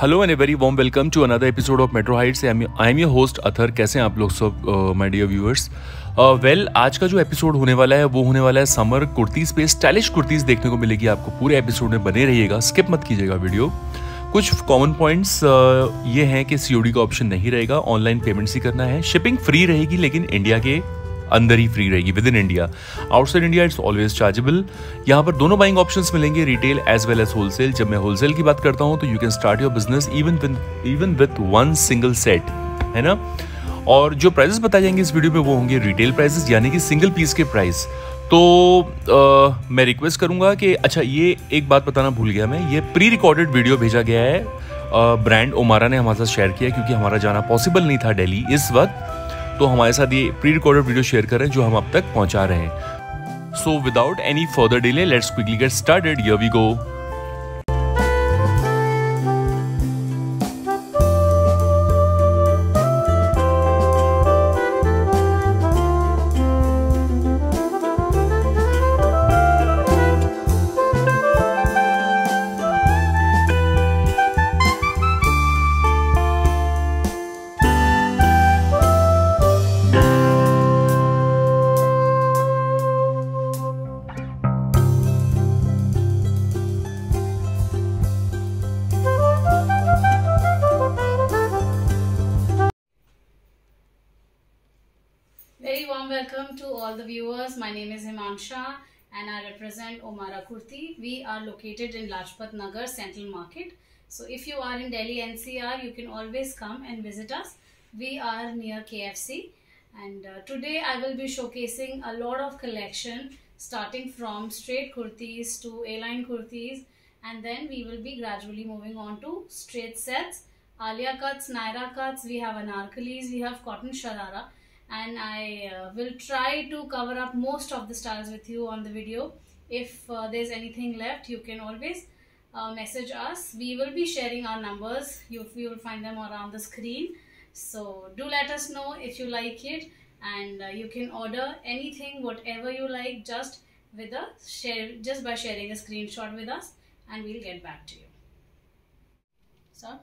Hello and very warm welcome to another episode of Metro Heights I am your host Athar कैसे हैं आप लोग सब my dear viewers well आज का जो एपिसोड होने वाला है वो होने वाला है समर कुर्तीज़ पे स्टाइलिश कुर्तीज़ देखने को मिलेगी आपको। पूरे एपिसोड में बने रहिएगा स्किप मत कीजिएगा वीडियो कुछ कॉमन पॉइंट्स uh, ये हैं कि सीओडी का ऑप्शन नहीं रहेगा ऑनलाइन पेमेंट्स ही करना है। शिपिंग फ्री रहेगी लेकिन इंडिया के अंदर ही फ्री रहेगी within India outside India it's always chargeable यहाँ पर दोनों बाइंग ऑप्शंस मिलेंगे retail as well as wholesale जब मैं होलसेल की बात करता हूँ तो you can start your business even even with one single set है ना? और जो प्राइजेस बताए जाएँगे इस वीडियो में वो होंगे रिटेल प्राइजेस यानी कि सिंगल पीस के प्राइस तो आ, मैं रिक्वेस्ट करूँगा कि अच्छा ये एक बात बताना भूल गया मैं। ये प्री रिकॉर्डेड वीडियो भेजा गया है। ब्रांड ओमारा ने हमारे साथ शेयर किया क्योंकि हमारा जाना पॉसिबल नहीं था दिल्ली इस वक्त। तो हमारे साथ ये प्री रिकॉर्डेड वीडियो शेयर करें जो हम अब तक पहुँचा रहे हैं। So without any further delay let's quickly get started here we go And I represent Omara Kurti. We are located in Lajpat Nagar Central Market. So if you are in Delhi NCR, you can always come and visit us. We are near KFC and uh, today I will be showcasing a lot of collection starting from straight kurtis to A-line kurtis and then we will be gradually moving on to straight sets, Alia cuts, Naira cuts, we have anarkalis, we have cotton sharara and I uh, will try to cover up most of the styles with you on the video. If uh, there's anything left, you can always uh, message us. We will be sharing our numbers. You, you will find them around the screen. So do let us know if you like it and uh, you can order anything, whatever you like, just with a share, just by sharing a screenshot with us and we'll get back to you. Start.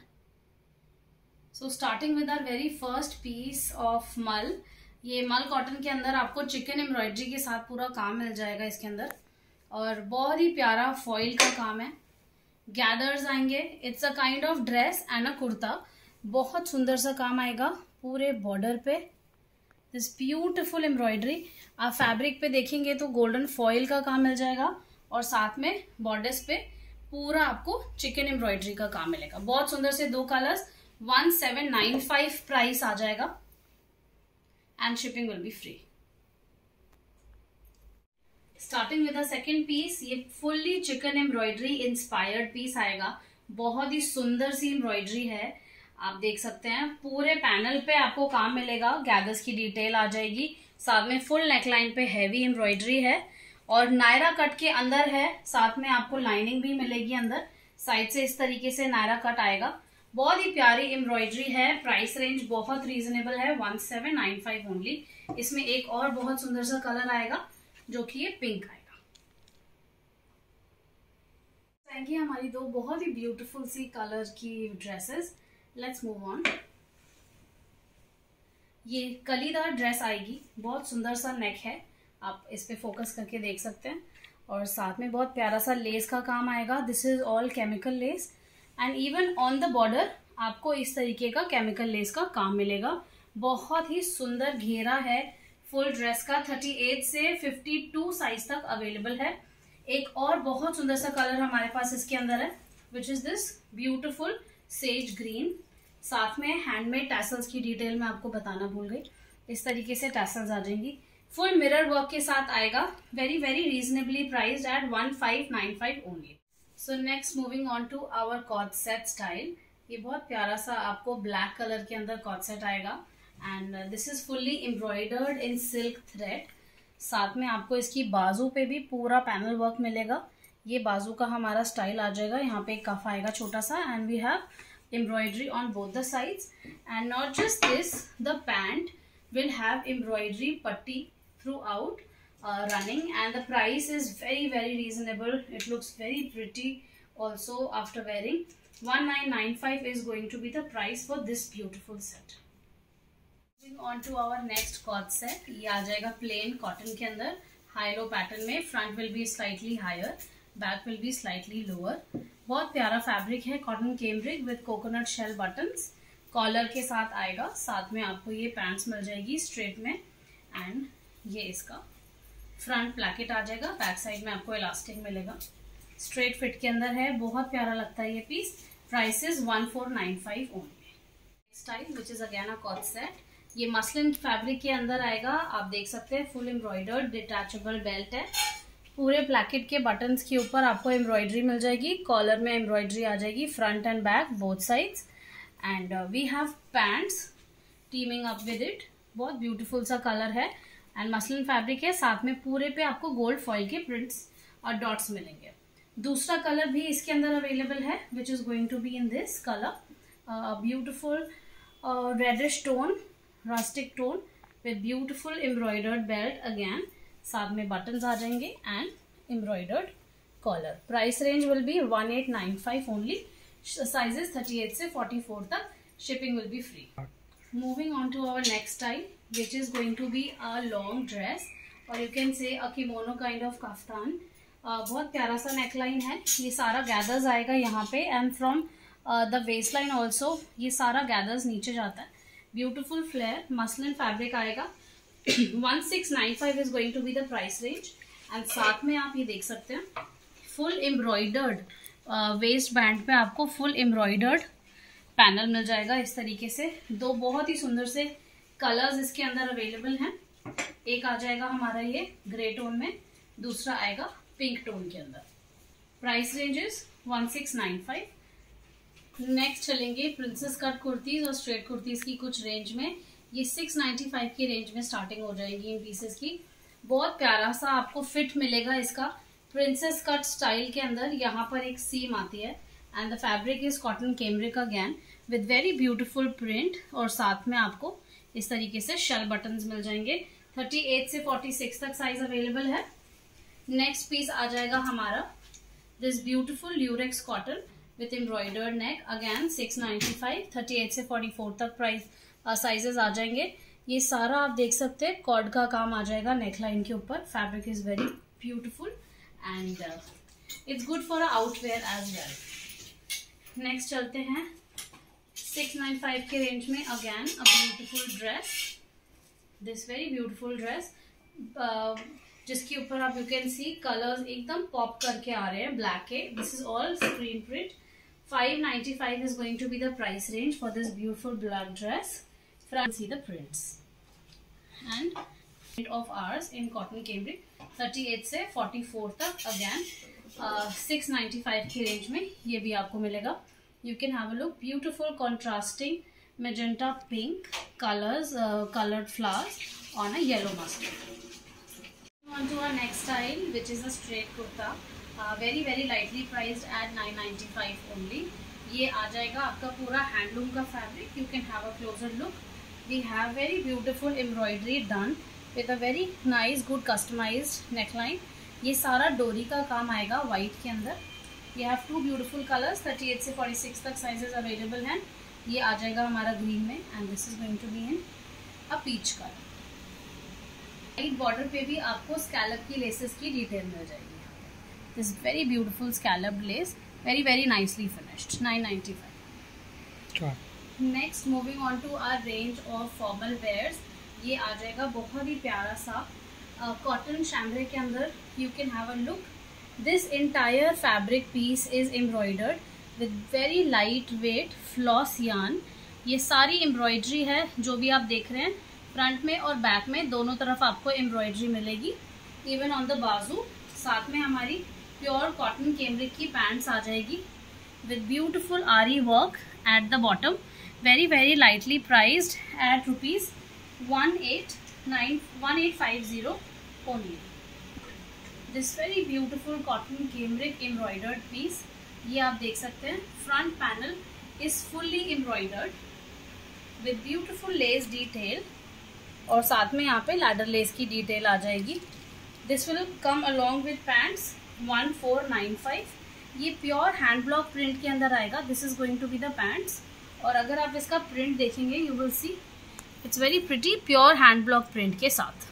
So starting with our very first piece of mull. ये मल cotton के अंदर आपको chicken embroidery के साथ पूरा काम मिल जाएगा इसके अंदर। और बहुत ही प्यारा फॉइल का काम है। गैदर्स आएँगे। It's a kind of dress and a kurta. बहुत सुंदर सा काम आएगा पूरे बॉर्डर पे। दिस ब्यूटिफुल एम्ब्रॉयडरी आप फैब्रिक पे देखेंगे तो गोल्डन फॉइल का काम मिल जाएगा। और साथ में बॉर्डर्स पे पूरा आपको चिकन एम्ब्रॉयडरी का काम मिलेगा। बहुत सुंदर से दो colours one seven nine five price आ जाएगा। And shipping will be free. Starting with second piece ये fully chikan embroidery inspired piece आएगा बहुत ही सुंदर सी एम्ब्रॉयडरी है। आप देख सकते हैं, पूरे पैनल पे आपको काम मिलेगा। गैदर्स की डिटेल आ जाएगी। साथ में फुल नेकलाइन पे हैवी एम्ब्रॉयडरी है। और नायरा कट के अंदर है। साथ में आपको लाइनिंग भी मिलेगी अंदर। साइड से इस तरीके से नायरा कट आएगा। बहुत ही प्यारी एम्ब्रॉयडरी है। प्राइस रेंज बहुत रीजनेबल है। One seven nine five only इसमें एक और बहुत सुंदर सा कलर आएगा, जो कि ये पिंक आएगा। आएँगी हमारी दो बहुत ही ब्यूटीफुल सी कलर की ड्रेसेस लेट्स मूव ऑन ये कलीदार ड्रेस आएगी। बहुत सुंदर सा नेक है। आप इस पे फोकस करके देख सकते हैं। और साथ में बहुत प्यारा सा लेस का काम आएगा। This is all chemical lace and even on the border आपको इस तरीके का केमिकल लेस का काम मिलेगा। बहुत ही सुंदर घेरा है। फुल ड्रेस का 38 से 52 साइज़ तक अवेलेबल है। एक और बहुत सुंदर सा कलर हमारे पास इसके अंदर है which is this beautiful sage green साथ में हैंडमेड टैसल्स की डिटेल में आपको बताना भूल गई। इस तरीके से टैसल्स आ जाएँगी। फुल मिरर वर्क के साथ आएगा। Very very reasonably priced at one five nine five only so next moving on to our co-ord set style ये बहुत प्यारा सा आपको ब्लैक कलर के अंदर कॉट सेट आएगा। And this is fully embroidered in silk thread साथ में आपको इसकी बाजू पे भी पूरा पैनल वर्क मिलेगा। ये बाजू का हमारा स्टाइल आ जाएगा। यहाँ पे कफ आएगा छोटा सा। And we have embroidery on both the sides and not just this the pant will have embroidery पट्टी throughout uh, running and the price is very very reasonable it looks very pretty also after wearing 1995 is going to be the price for this beautiful set moving on to our next co-ord set ये आ जाएगा plain cotton के अंदर high low pattern में front will be slightly higher back will be slightly lower बहुत प्यारा fabric है cotton cambric with coconut shell buttons collar के साथ आएगा साथ में आपको ये पैंट्स मिल जाएगी स्ट्रेट में एंड ये इसका फ्रंट प्लैकेट आ जाएगा, बैक साइड में आपको इलास्टिक मिलेगा। स्ट्रेट फिट के अंदर है, बहुत प्यारा लगता है ये piece price is one four nine five only style which is again co-ord set ये मसलिन फैब्रिक के अंदर आएगा। आप देख सकते हैं फुल एम्ब्रॉयडर्ड डिटैचेबल बेल्ट है। पूरे प्लैकेट के बटन्स के ऊपर आपको एम्ब्रॉयडरी मिल जाएगी। कॉलर में एम्ब्रॉयडरी आ जाएगी front and back both sides and we have pants teaming up with it बहुत ब्यूटीफुल सा कलर है। एंड मसलिन फैब्रिक है, साथ में पूरे पे आपको गोल्ड फॉइल के प्रिंट्स और डॉट्स मिलेंगे। दूसरा कलर भी इसके अंदर अवेलेबल है which is going to be in this colour beautiful reddish tone rustic tone with beautiful embroidered belt again साथ में बटन आ जाएँगे and embroidered collar price range will be one eight nine five only sizes thirty eight से forty four तक shipping will be free moving on to our next style which is going to be a long dress और you can say a kimono kind of kaftan बहुत प्यारा सा neckline है। ये सारा gathers आएगा यहाँ पे। And from the waist line also ये सारा गैदर्स नीचे जाता है। ब्यूटिफुल फ्लेयर मसलिन फैब्रिक आएगा। One six nine five is going to be the price range and साथ में आप ये देख सकते हैं। फुल एम्ब्रॉयडर्ड वेस्ट बैंड पे आपको फुल एम्ब्रॉयडर्ड पैनल मिल जाएगा इस तरीके से। दो बहुत ही सुंदर से कलर्स इसके अंदर अवेलेबल हैं। एक आ जाएगा हमारा ये ग्रे टोन में, दूसरा आएगा पिंक टोन के अंदर। Price range is one six nine five next चलेंगे प्रिंसेस कट कुर्तीज और स्ट्रेट कुर्तीज की कुछ रेंज में। ये सिक्स नाइन्टी फाइव की रेंज में स्टार्टिंग हो जाएगी इन पीसेस की। बहुत प्यारा सा आपको फिट मिलेगा इसका। प्रिंसेस कट स्टाइल के अंदर यहाँ पर एक सीम आती है। And the fabric is cotton cambric again with very beautiful print और साथ में आपको इस तरीके से शेल बटन मिल जाएँगे। 38 से 46 तक साइज़ अवेलेबल है। नेक्स्ट पीस आ जाएगा हमारा this beautiful lurex cotton with embroidered neck again 695 38 से 44 तक प्राइस साइजेस आ जाएँगे। ये सारा आप देख सकते हैं कॉर्ड का काम आ जाएगा नेकलाइन के ऊपर। Fabric is very beautiful and it's good for outerwear as well next चलते हैं 695 के रेंज में again a beautiful dress this very beautiful dress जिसके ऊपर आप यू कैन सी कलर्स एकदम पॉप करके आ रहे हैं ब्लैक के this is all screen print 595 is going to be the price range for this beautiful black dress. Front see the prints. And print of ours in cotton cambric 38 से 44 तक again six ninety five की range में ये भी आपको मिलेगा। You can have a look beautiful contrasting magenta pink colours coloured flowers on a yellow mustard next style which is a straight kurta very very lightly priced at nine ninety five only ये आ जाएगा आपका पूरा handloom का fabric you can have a closer look we have very beautiful embroidery done with a very nice, good customized neckline. ये सारा डोरी का काम आएगा वाइट के अंदर। ये हैव टू ब्यूटिफुल कलर्स 38 से 46 तक साइजेस अवेलेबल हैं। ये आ जाएगा हमारा ग्रीन में and this is going to be in a peach colour white border पे भी आपको स्कैलप की लेसेस की डिटेल मिल जाएगी this very beautiful scalloped lace very very nicely finished 995 sure. next moving on to our range of formal wears ये आ जाएगा बहुत ही प्यारा सा कॉटन शैमरे के अंदर you can have a look this entire fabric piece is embroidered with very lightweight floss yarn ये सारी एम्ब्रॉयडरी है, जो भी आप देख रहे हैं फ्रंट में और बैक में, दोनों तरफ़ आपको एम्ब्रॉयडरी मिलेगी. इवन ऑन द बाजू, साथ में हमारी प्योर कॉटन कैमरिक की पैंट्स आ जाएगी. With beautiful aari work at the bottom very very lightly priced at rupees one eight nine one eight five zero only this very beautiful cotton cambric embroidered piece ये आप देख सकते हैं front panel is fully embroidered with beautiful lace detail और साथ में यहाँ पे लैडर लेस की डिटेल आ जाएगी। This will come along with pants 1495 ये प्योर हैंड ब्लॉक प्रिंट के अंदर आएगा। This is going to be the pants और अगर आप इसका प्रिंट देखेंगे you will see it's very pretty pure hand block print के साथ।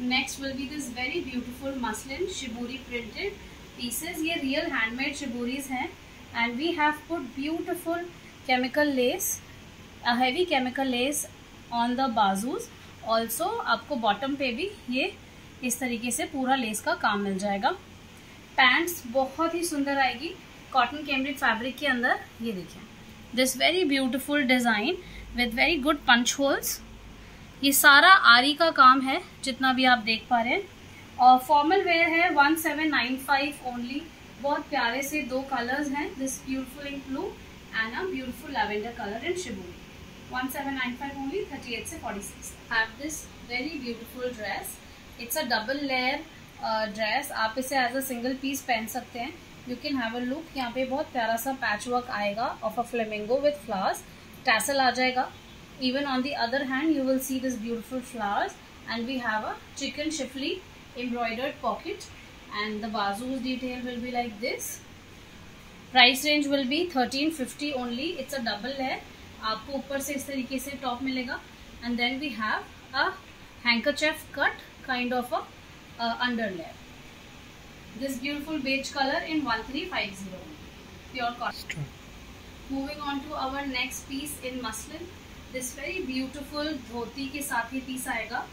Next will be this very beautiful muslin shibori printed pieces ये रियल हैंडमेड शिबूरीज हैं and we have put beautiful chemical lace heavy chemical lace on the बाजूज also आपको bottom पे भी ये इस तरीके से पूरा लेस का काम मिल जाएगा। पैंट्स बहुत ही सुंदर आएगी। कॉटन कैमरिक फैब्रिक के अंदर, ये देखिए। This very beautiful design with very good punch holes ये सारा आरी का काम है जितना भी आप देख पा रहे हैं। और फॉर्मल वेयर है one seven nine five only बहुत प्यारे से दो कलर्स हैं this beautiful in blue and a beautiful lavender colour in shibori 1795 only 38 से 46 have this very beautiful dress it's a double layer uh, dress आप इसे as a single piece पहन सकते हैं। You can have a look यहाँ पे बहुत प्यारा सा पैच वर्क आएगा of a flamingo with flowers tassel आ जाएगा। even on the other hand you will see this beautiful flowers and we have a chicken schiffli embroidered pocket and the bazoo's detail will be like this Price range will be thirteen fifty only. It's a double layer. है आपको ऊपर से इस तरीके से top and then we have a handkerchief cut kind of a uh, underlayer. This beautiful beige color in 1350 pure cotton. Moving on to our next piece in muslin. This very beautiful dhoti के साथ ही piece आएगा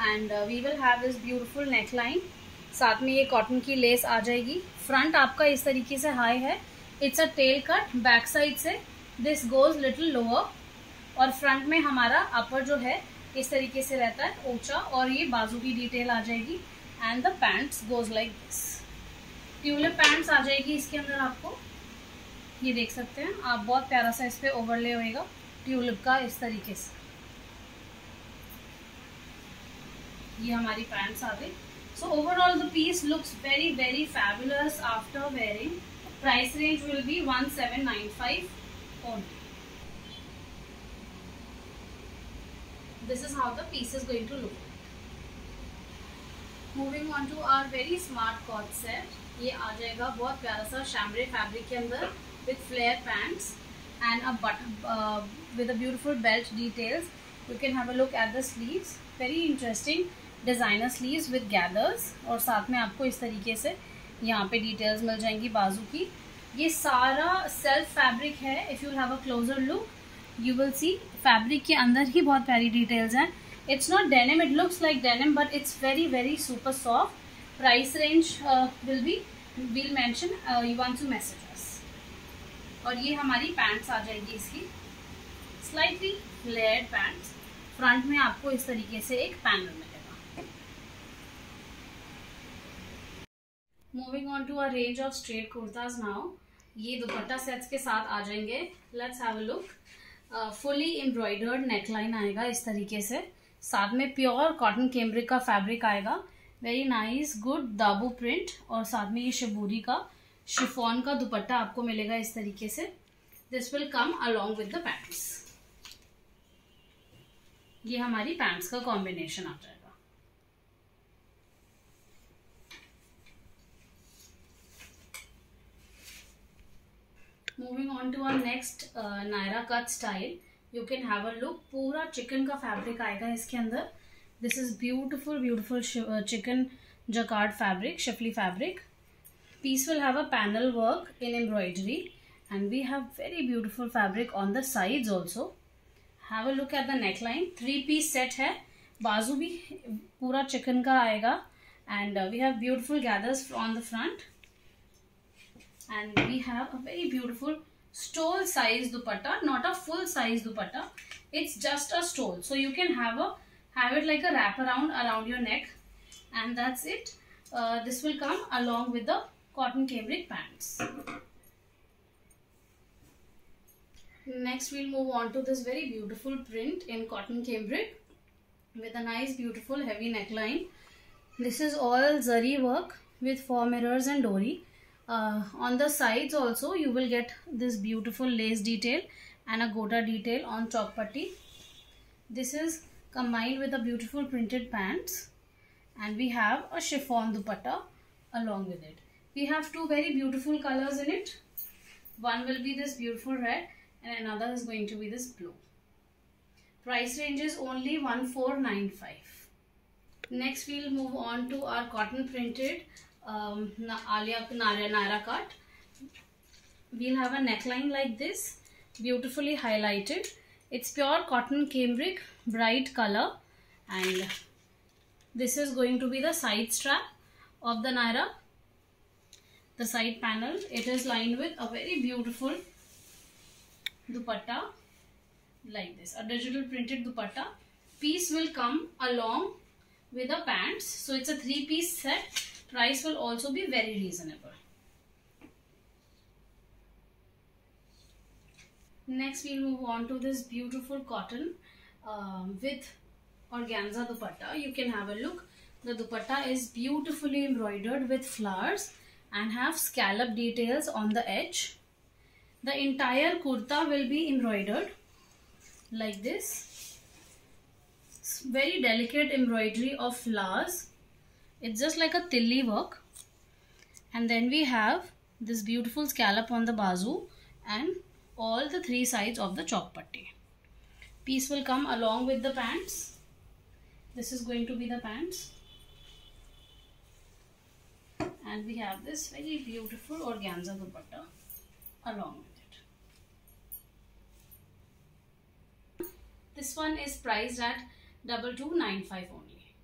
and we will have this beautiful neckline साथ में ये cotton की less आ जाएगी front आपका इस तरीके से हाई है it's a tail cut back side से दिस गोज लिटिल लोअर और फ्रंट में हमारा अपर जो है इस तरीके से रहता है ऊँचा और ये बाजू की डिटेल आ जाएगी and the pants goes like this tulip pants आ जाएगी इसके अंदर आपको ये देख सकते हैं आप बहुत प्यारा सा इस पर ओवरले होएगा ट्यूलिप का इस तरीके से ये हमारी पैंट्स आ गई so overall the piece looks very very fabulous after wearing price range will be one seven nine five only. This is how the piece is going to look. Moving on to our very smart cord set. ये आ जाएगा बहुत प्यारा सा शैमरे fabric के अंदर with flare pants and button uh, with a beautiful belt details. You can have a look at the sleeves. Very interesting designer sleeves with gathers. और साथ में आपको इस तरीके से यहाँ पे डिटेल्स मिल जाएँगी बाजू की। ये सारा सेल्फ फैब्रिक है। If you have a closer look you will see fabric के अंदर ही बहुत प्यारी डिटेल्स हैं। It's not denim it looks like denim but it's very very super soft price range will be will mention you want to messages और ये हमारी pants आ जाएगी इसकी। स्लाइटली फ्लेयर्ड पैंट्स फ्रंट में आपको इस तरीके से एक पैनल मिलेगा। Moving on to a range of straight kurtas now ये दुपट्टा सेट्स के साथ आ जाएँगे। Let's have a look fully embroidered neckline आएगा इस तरीके से। साथ में प्योर कॉटन केम्ब्रिक का फैब्रिक आएगा। Very nice good dabu print और साथ में ये शिबूरी का शिफॉन का दुपट्टा आपको मिलेगा इस तरीके से। This will come along with the pants ये हमारी पैंट्स का कॉम्बिनेशन आ जाएगा। Moving on to our next Naira cut style you can have a look पूरा चिकन का फैब्रिक आएगा इसके अंदर। This is beautiful beautiful chikan jacquard fabric schiffli fabric piece will have a panel work in embroidery and we have very beautiful fabric on the side also have a look at the neck line three piece set है. बाजू भी पूरा चिकन का आएगा. And we have beautiful gathers on the front and we have a very beautiful stole size dupatta not a full size dupatta it's just a stole so you can have a have it like a wrap around around your neck and that's it this will come along with the cotton cambric pants next we'll move on to this very beautiful print in cotton cambric with a nice beautiful heavy neckline. This is all zari work with four mirrors and dori. Uh, on the sides also you will get this beautiful lace detail and a gota detail on top putty this is combined with a beautiful printed pants and we have a chiffon dupatta along with it. We have two very beautiful colors in it. One will be this beautiful red and another is going to be this blue. Price range is only 1495 next we'll move on to our cotton printed um, Alia Naira, Naira cut. We'll have a neckline like this beautifully highlighted. It's pure cotton cambric bright color and this is going to be the side strap of the Naira the side panel it is lined with a very beautiful dupatta like this. A digital printed dupatta piece will come along with the pants. So it's a three piece set. Price will also be very reasonable. Next we'll move on to this beautiful cotton um, with organza dupatta. You can have a look. The dupatta is beautifully embroidered with flowers and have scallop details on the edge. The entire kurta will be embroidered like this. It's very delicate embroidery of flowers. It's just like a tilli work. And then we have this beautiful scallop on the bazu and all the three sides of the chok patti. Piece will come along with the pants. This is going to be the pants and we have this very beautiful organza dupatta along with it. This one is priced at double two nine five only.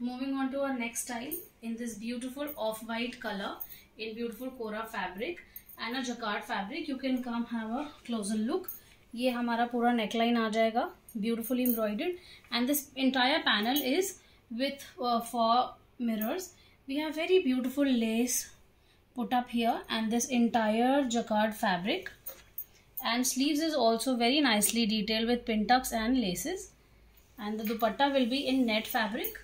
Moving on to our next style in this beautiful off-white color in beautiful Kora fabric and a jacquard fabric. You can come have a closer look. ये हमारा पूरा neckline आ जाएगा beautifully embroidered and this entire panel is with uh, four mirrors we have very beautiful lace put up here and this entire jacquard fabric and sleeves is also very nicely detailed with pin tucks and laces. And the dupatta will be in net fabric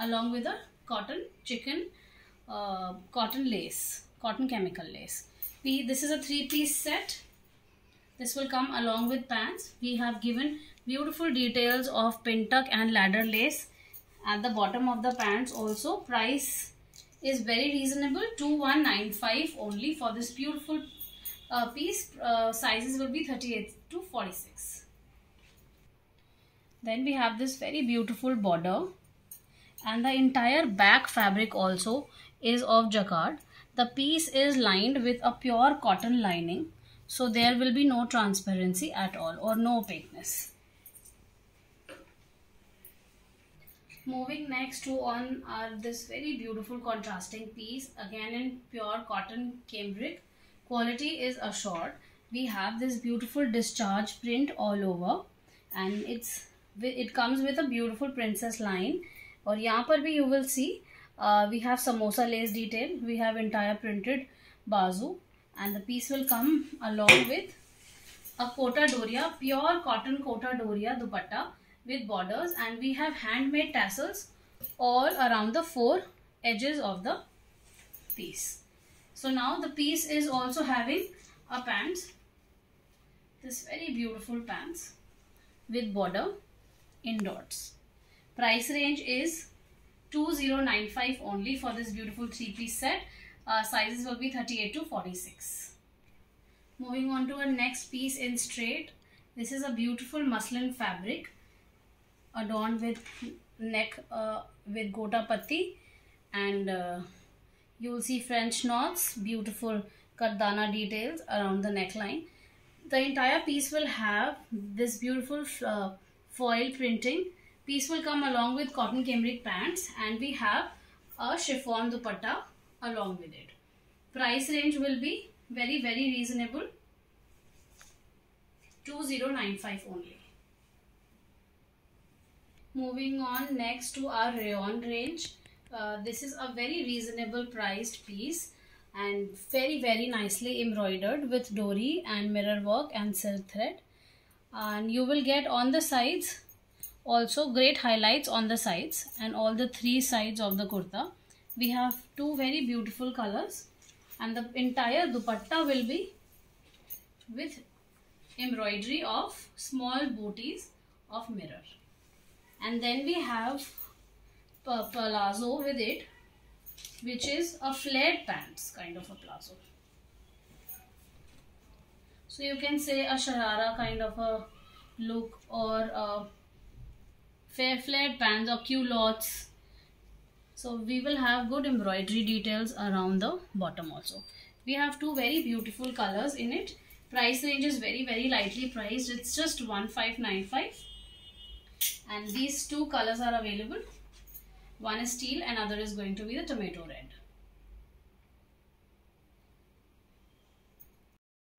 along with a cotton chicken uh, cotton lace cotton chemical lace. We this is a three piece set. This will come along with pants. We have given beautiful details of pin tuck and ladder lace at the bottom of the pants also. Price is very reasonable 2195 only for this beautiful uh, piece uh, sizes will be 38 to 46 then we have this very beautiful border. And the entire back fabric also is of jacquard. The piece is lined with a pure cotton lining. So there will be no transparency at all or no opaqueness. Moving next to on are this very beautiful contrasting piece again in pure cotton cambric quality is assured. We have this beautiful discharge print all over. And it's it comes with a beautiful princess line. or yahan par bhi you will see uh, we have samosa lace detail. We have entire printed bazu. And the piece will come along with a kota doria pure cotton kota doria dupatta with borders. And we have handmade tassels all around the four edges of the piece. So now the piece is also having a pants, this very beautiful pants with border in dots. Price range is 2095 only for this beautiful three piece set. Uh, sizes will be 38 to 46. Moving on to our next piece in straight. This is a beautiful muslin fabric adorned with neck uh, with gota patti and uh, you will see French knots, beautiful kardana details around the neckline. The entire piece will have this beautiful uh, foil printing. Piece will come along with cotton cambric pants and we have a chiffon dupatta along with it. Price range will be very very reasonable 2095 only. Moving on next to our rayon range. Uh, this is a very reasonable priced piece and very very nicely embroidered with dori and mirror work and silk thread. And you will get on the sides also great highlights on the sides and all the three sides of the kurta. We have two very beautiful colors and the entire dupatta will be with embroidery of small booties of mirror. And then we have palazzo with it which is a flared pants kind of a palazzo. So you can say a sharara kind of a look or a fair flared pants or culottes. So we will have good embroidery details around the bottom also. We have two very beautiful colors in it. Price range is very very lightly priced. It's just 1595 and these two colors are available one is teal, another is going to be the tomato red.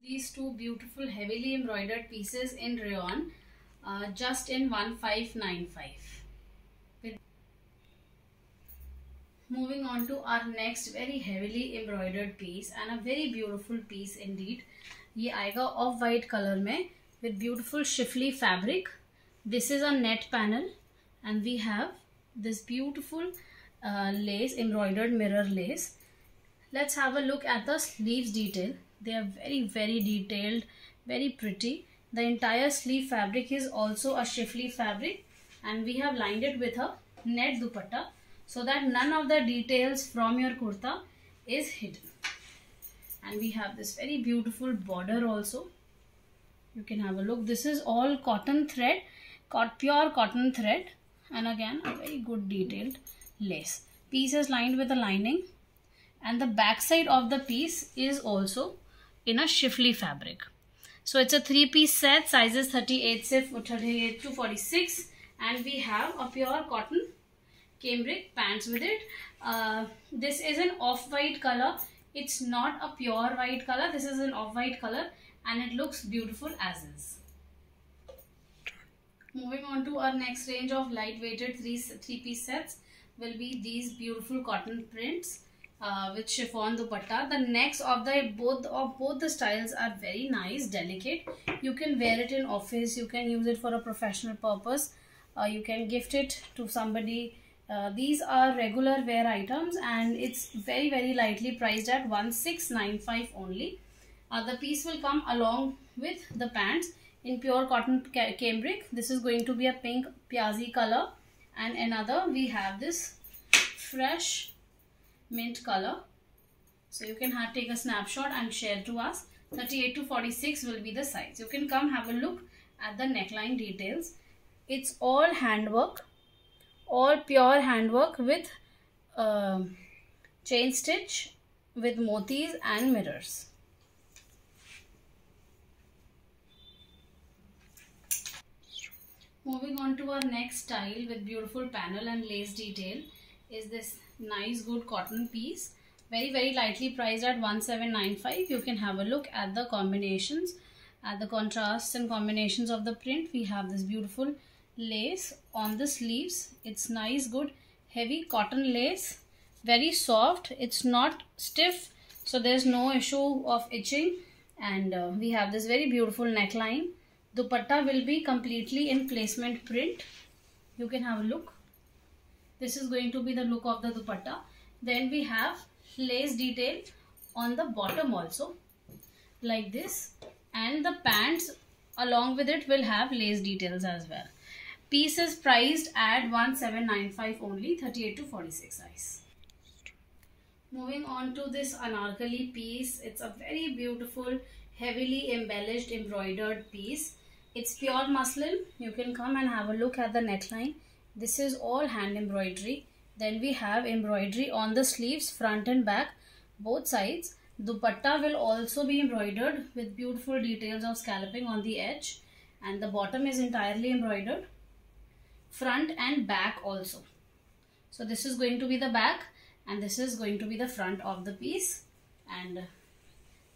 These two beautiful heavily embroidered pieces in rayon uh, just in 1595. Moving on to our next very heavily embroidered piece and a very beautiful piece indeed. ये आएगा off white color में with beautiful schiffli fabric. This is a net panel and we have this beautiful uh, lace embroidered mirror lace. Let's have a look at the sleeves detail. They are very very detailed very pretty. The entire sleeve fabric is also a schiffli fabric and we have lined it with a net dupatta so that none of the details from your kurta is hidden and we have this very beautiful border also. You can have a look. This is all cotton thread pure cotton thread and again a very good detailed lace. Piece is lined with a lining and the back side of the piece is also in a schiffli fabric. So it's a three piece set sizes 38 38 to 46 and we have a pure cotton cambric pants with it. Uh, this is an off-white color. It's not a pure white color. This is an off-white color and it looks beautiful as is. Moving on to our next range of light-weighted three, three-piece sets will be these beautiful cotton prints uh, with chiffon dupatta. The necks of the both of both the styles are very nice, delicate. You can wear it in office. You can use it for a professional purpose. Uh, you can gift it to somebody. Uh, these are regular wear items and it's very very lightly priced at 1695 only. Uh, the piece will come along with the pants in pure cotton cambric. This is going to be a pink piazzi color and another we have this fresh mint color. So you can have, take a snapshot and share to us. 38 to 46 will be the size. You can come have a look at the neckline details. It's all handwork, all pure handwork with uh, chain stitch with motis and mirrors. Moving on to our next style with beautiful panel and lace detail is this nice good cotton piece. Very very lightly priced at 1795. You can have a look at the combinations, at the contrasts and combinations of the print. We have this beautiful lace on the sleeves. It's nice good heavy cotton lace. Very soft. It's not stiff so there's no issue of itching and uh, we have this very beautiful neckline dupatta will be completely in placement print. You can have a look. This is going to be the look of the dupatta. Then we have lace detail on the bottom also like this. And the pants along with it will have lace details as well. Piece is priced at 1795 only 38 to 46 size. Moving on to this anarkali piece. It's a very beautiful heavily embellished embroidered piece it's pure muslin. You can come and have a look at the neckline. This is all hand embroidery. Then we have embroidery on the sleeves, front and back, both sides. Dupatta will also be embroidered with beautiful details of scalloping on the edge. And the bottom is entirely embroidered. Front and back also. So this is going to be the back and this is going to be the front of the piece. And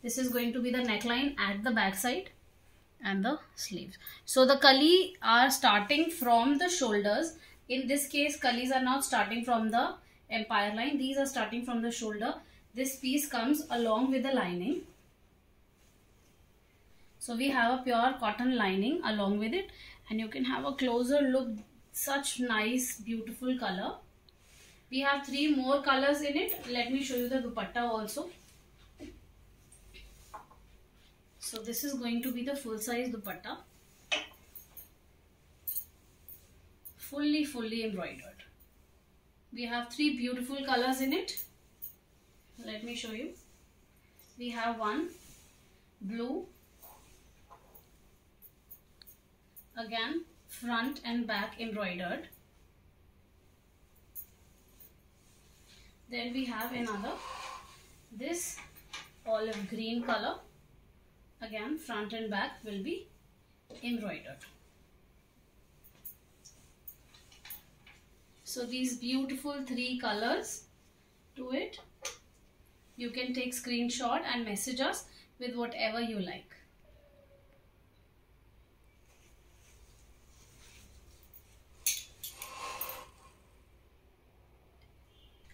this is going to be the neckline at the back side and the sleeves. So the kali are starting from the shoulders. In this case, kalis are not starting from the empire line. These are starting from the shoulder. This piece comes along with the lining. So we have a pure cotton lining along with it and you can have a closer look. Such nice beautiful color. We have three more colors in it. Let me show you the dupatta also. So this is going to be the full size dupatta. Fully, fully embroidered. We have three beautiful colors in it. let me show you we have one blue again front and back embroidered then we have another this olive green color again front and back will be embroidered. So these beautiful three colors to it. You can take screenshot and message us with whatever you like.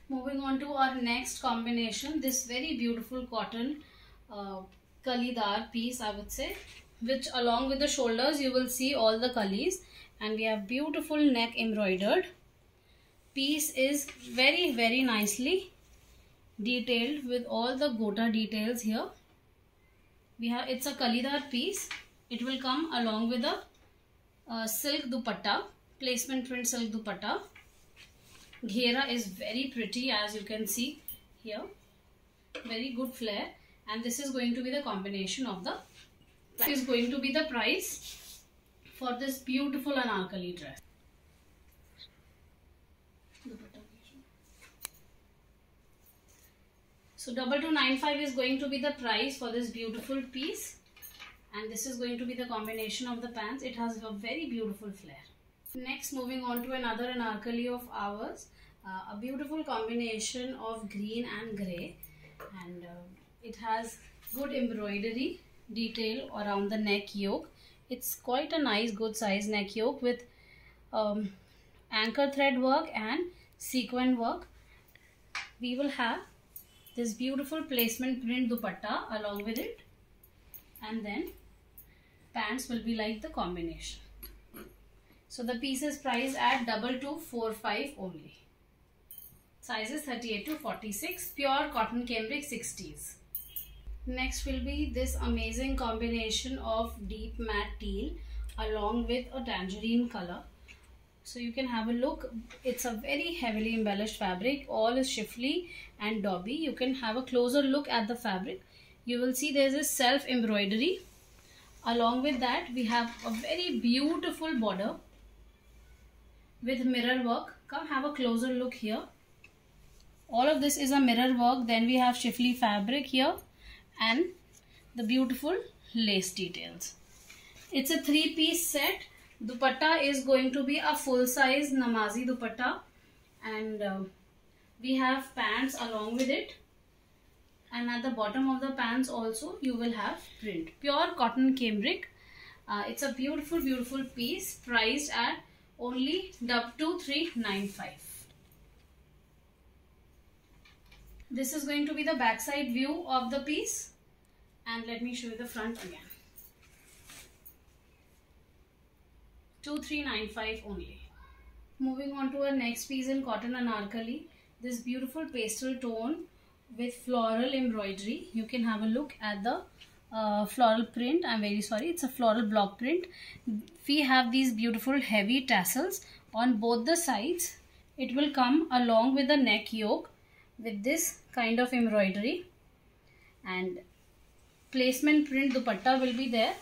Moving on to our next combination this very beautiful cotton uh, kalidar piece I would say which along with the shoulders you will see all the kalis. And we have beautiful neck embroidered. Piece is very very nicely detailed with all the gota details here. We have it's a kalidar piece. It will come along with a silk dupatta placement print silk dupatta. Ghera is very pretty as you can see here. Very good flare and this is going to be the combination of the is going to be the price for this beautiful anarkali dress. So double two nine five is going to be the price for this beautiful piece. And this is going to be the combination of the pants. It has a very beautiful flare. Next moving on to another anarkali of ours. Uh, a beautiful combination of green and gray. And uh, it has good embroidery detail around the neck yoke. It's quite a nice good size neck yoke with um, anchor thread work and sequin work. We will have this beautiful placement print dupatta along with it. And then pants will be like the combination. So the piece is priced at double two four five only. Sizes 38 to 46 pure cotton cambric 60s Next will be this amazing combination of deep matte teal along with a tangerine color. So you can have a look. It's a very heavily embellished fabric. All is schiffli and dobby. You can have a closer look at the fabric. You will see there's a self embroidery. Along with that, we have a very beautiful border with mirror work. Come have a closer look here. All of this is a mirror work. Then we have schiffli fabric here and the beautiful lace details. It's a three piece set. Dupatta is going to be a full size namazi dupatta and uh, we have pants along with it and at the bottom of the pants also you will have print. Pure cotton cambric. Uh, it's a beautiful beautiful piece priced at only 2395. This is going to be the backside view of the piece and let me show you the front again. 2395 only. Moving on to our next piece in cotton anarkali. This beautiful pastel tone with floral embroidery. You can have a look at the uh, floral print. I'm very sorry. It's a floral block print. We have these beautiful heavy tassels on both the sides. It will come along with the neck yoke with this kind of embroidery. And placement print dupatta will be there.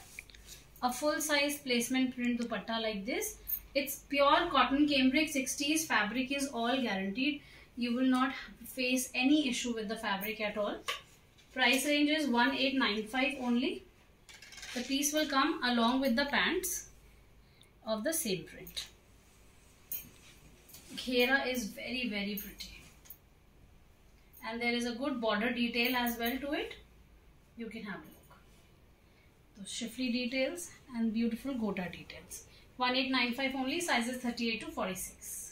A full size placement print dupatta like this. It's pure cotton cambric 60s fabric is all guaranteed. You will not face any issue with the fabric at all. Price range is 1895 only. The piece will come along with the pants of the same print. Ghera is very very pretty and there is a good border detail as well to it. You can have a look. Those schiffli details and beautiful gota details. 1895 only sizes 38 to 46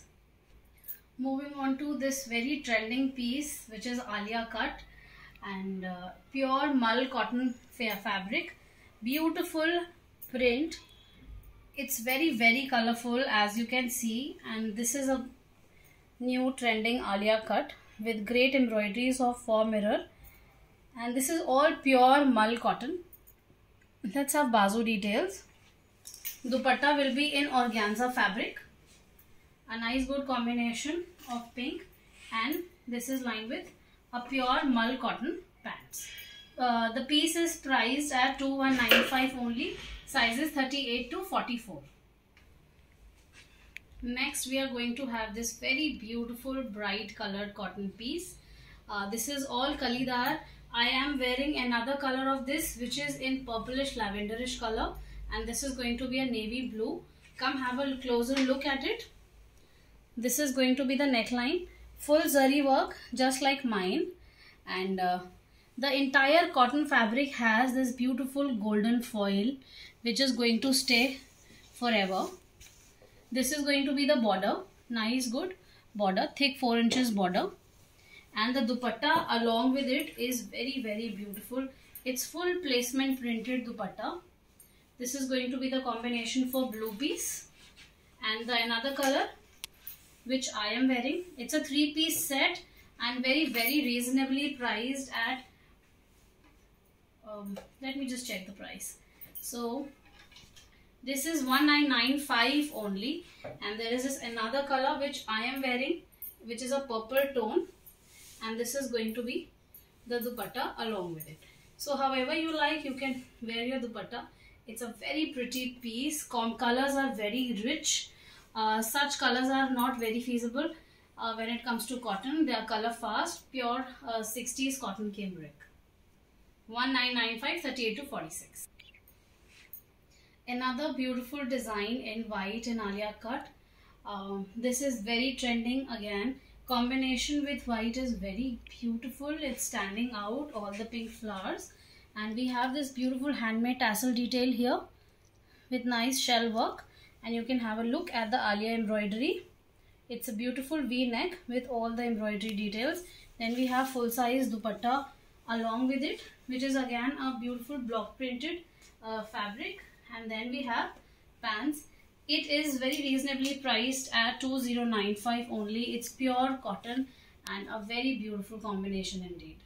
moving on to this very trending piece which is alia cut and uh, pure mull cotton fabric. Beautiful print. It's very very colorful as you can see. And this is a new trending alia cut with great embroideries of four mirror. And this is all pure mull cotton. Let's have bazu details. Dupatta will be in organza fabric. A nice good combination of pink. And this is lined with a pure mull cotton pants. Uh, the piece is priced at 2195 only, sizes 38 to 44. Next we are going to have this very beautiful bright colored cotton piece. Uh, this is all kalidar. I am wearing another color of this which is in purplish lavenderish color and this is going to be a navy blue. Come have a closer look at it. This is going to be the neckline. Full zari work just like mine and uh, the entire cotton fabric has this beautiful golden foil which is going to stay forever this is going to be the border. Nice good. Border thick 4 inches border. And the dupatta along with it is very very beautiful. It's full placement printed dupatta. This is going to be the combination for blue piece. And the another color which I am wearing. It's a three piece set and very very reasonably priced at um, let me just check the price. So this is 1995 only. And there is this another color which I am wearing which is a purple tone. And this is going to be the dupatta along with it. So however you like you can wear your dupatta. It's a very pretty piece. Com colors are very rich. Uh, such colors are not very feasible uh, when it comes to cotton. They are color fast pure uh, 60s cotton cambric. 1995 38 to 46 another beautiful design in white and alia cut. Um, this is very trending again. Combination with white is very beautiful. It's standing out all the pink flowers. And we have this beautiful handmade tassel detail here with nice shell work. And you can have a look at the alia embroidery. It's a beautiful v-neck with all the embroidery details. Then we have full size dupatta along with it which is again a beautiful block printed uh, fabric and then we have pants. It is very reasonably priced at 2095 only. It's pure cotton and a very beautiful combination indeed.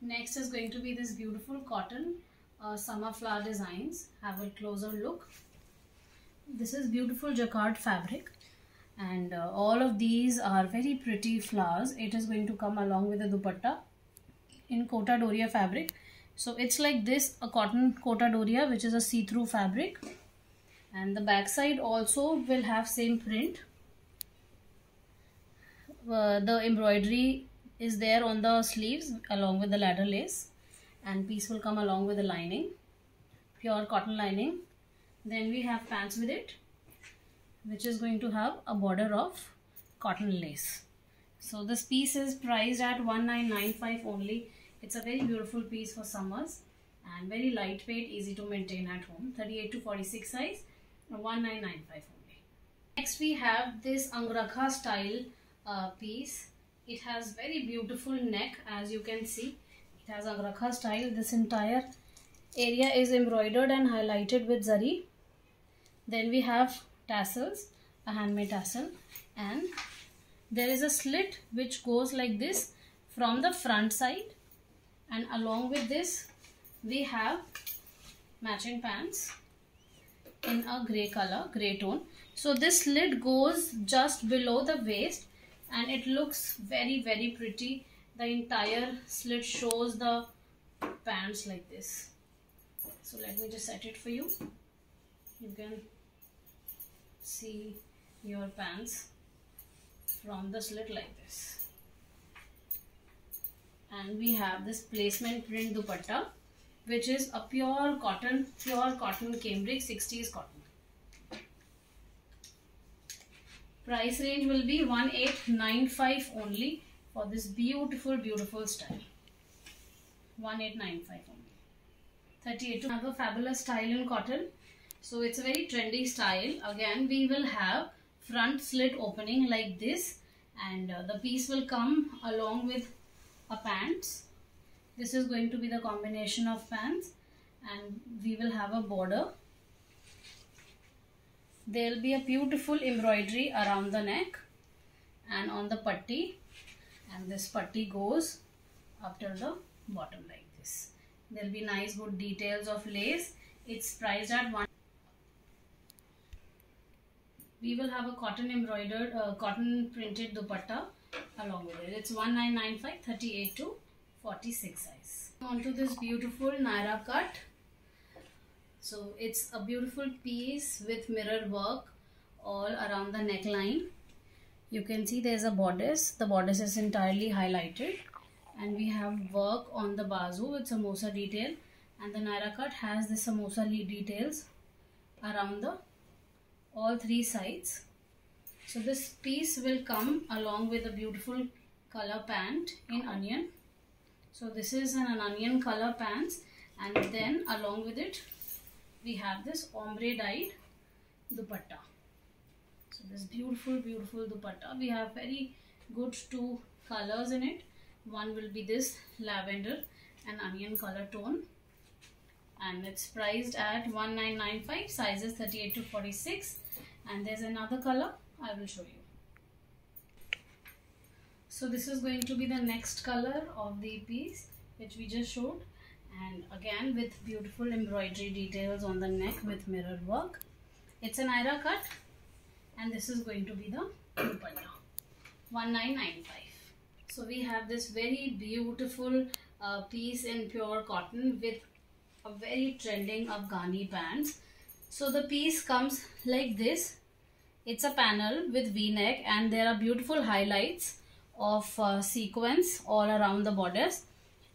Next is going to be this beautiful cotton uh, summer flower designs. Have a closer look. This is beautiful jacquard fabric. And uh, all of these are very pretty flowers. It is going to come along with the dupatta in kota doria fabric. So it's like this a cotton kota doria which is a see-through fabric. And the back side also will have same print. Uh, the embroidery is there on the sleeves along with the ladder lace. And piece will come along with the lining. Pure cotton lining. Then we have pants with it which is going to have a border of cotton lace. So this piece is priced at 1995 only. It's a very beautiful piece for summers and very lightweight, easy to maintain at home. 38 to 46 size, 1995 only. Next we have this Angrakha style uh, piece. It has very beautiful neck as you can see. It has Angrakha style. This entire area is embroidered and highlighted with zari. Then we have tassels a handmade tassel and there is a slit which goes like this from the front side and along with this we have matching pants in a gray color gray tone. So this slit goes just below the waist and it looks very very pretty. The entire slit shows the pants like this. So let me just set it for you. You can see your pants from the slit like this. And we have this placement print dupatta which is a pure cotton pure cotton cambric 60s cotton. Price range will be 1895 only for this beautiful beautiful style. 1895 only. 38 to have a fabulous style in cotton. So it's a very trendy style. Again, we will have front slit opening like this and uh, the piece will come along with a pants. This is going to be the combination of pants and we will have a border. There will be a beautiful embroidery around the neck and on the patti and this patti goes up to the bottom like this. There will be nice good details of lace. It's priced at one we will have a cotton embroidered uh, cotton printed dupatta along with it. It's 1995 38 to 46 size. Onto this beautiful naira cut. So it's a beautiful piece with mirror work all around the neckline. You can see there's a bodice. The bodice is entirely highlighted. And we have work on the bazu with samosa detail. And the naira cut has the samosa details around the all three sides. So this piece will come along with a beautiful color pant in onion. So this is an, onion color pants and then along with it we have this ombre dyed dupatta. So this beautiful beautiful dupatta. We have very good two colors in it. One will be this lavender and onion color tone. And it's priced at 1995 sizes 38 to 46 and there's another color I will show you. So this is going to be the next color of the piece which we just showed. And again with beautiful embroidery details on the neck with mirror work. It's a Naira cut. And this is going to be the dupatta 1995 so we have this very beautiful uh, piece in pure cotton with a very trending Afghani pants. So the piece comes like this. It's a panel with v-neck and there are beautiful highlights of uh, sequins all around the borders.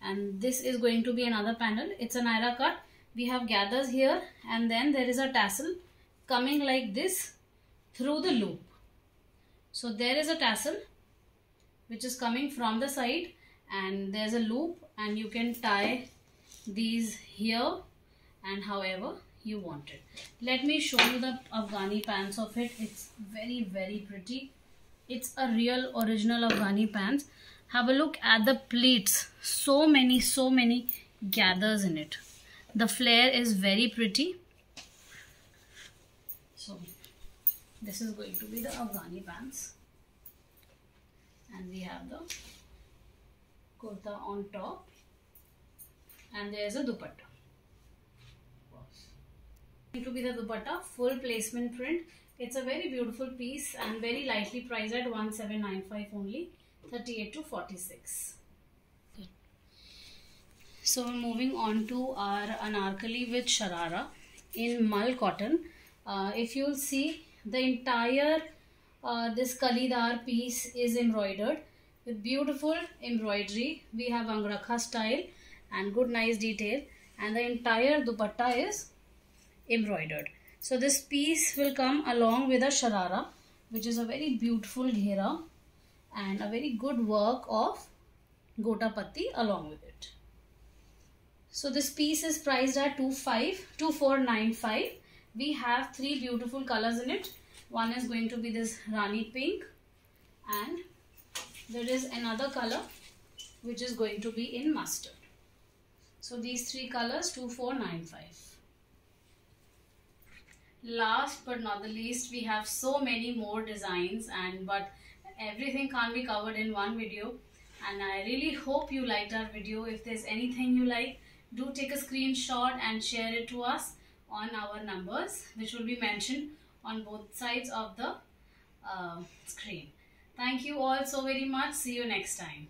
And this is going to be another panel. It's a Naira cut. We have gathers here and then there is a tassel coming like this through the loop. So there is a tassel which is coming from the side and there's a loop and you can tie these here and however you want it. Let me show you the Afghani pants of it. It's very very pretty. It's a real original Afghani pants. Have a look at the pleats. So many so many gathers in it. The flare is very pretty. So this is going to be the Afghani pants and we have the kurta on top and there's a dupatta to be the dupatta full placement print. It's a very beautiful piece and very lightly priced at 1795 only 38 to 46 so moving on to our anarkali with sharara in mull cotton. Uh, if you'll see the entire uh, this kalidar piece is embroidered with beautiful embroidery. We have angrakha style and good nice detail. And the entire dupatta is embroidered. So this piece will come along with a sharara which is a very beautiful ghera and a very good work of gotapatti along with it. So this piece is priced at 25 2495. We have three beautiful colors in it one is going to be this Rani pink and there is another color which is going to be in mustard. So these three colors 2495. Last but not the least we have so many more designs and but everything can't be covered in one video and I really hope you liked our video. If there's anything you like do take a screenshot and share it to us on our numbers which will be mentioned on both sides of the uh, screen. Thank you all so very much. See you next time.